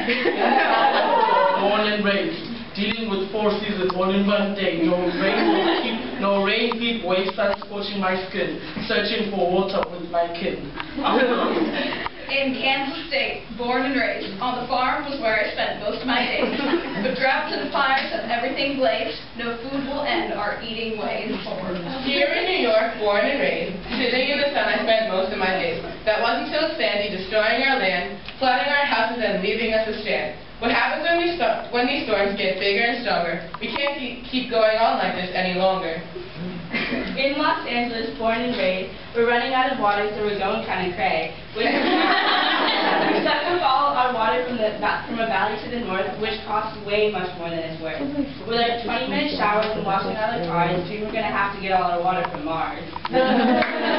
and raised, dealing with forces in one in one day. No rain, will keep, no rain, heat, waves start scorching my skin, searching for water with my kin. In Kansas State, born and raised, on the farm was where I spent most of my days. But droughts and fires have everything blazed, no food will end our eating ways. Here in New York, born and raised, sitting in the sun I spent most of my days. That wasn't so sandy, destroying our land, flooding our houses and leaving us a strand. What happens when, we when these storms get bigger and stronger? We can't keep, keep going on like this any longer. In Los Angeles, born and raised, we're running out of water, so we're going kind of cray. We we suck up all our water from the from a valley to the north, which costs way much more than it's worth. With like 20 minute showers and washing out our cars, we were gonna have to get all our water from Mars.